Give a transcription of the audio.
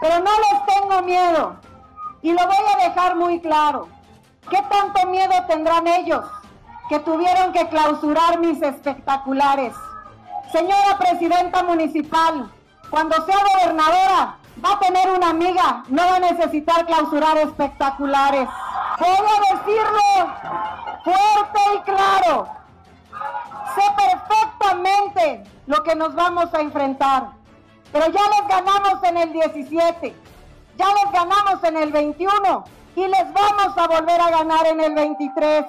Pero no les tengo miedo. Y lo voy a dejar muy claro. ¿Qué tanto miedo tendrán ellos que tuvieron que clausurar mis espectaculares? Señora presidenta municipal, cuando sea gobernadora, va a tener una amiga, no va a necesitar clausurar espectaculares. Puedo decirlo fuerte y claro. Sé perfectamente lo que nos vamos a enfrentar. Pero ya les ganamos en el 17, ya les ganamos en el 21 y les vamos a volver a ganar en el 23.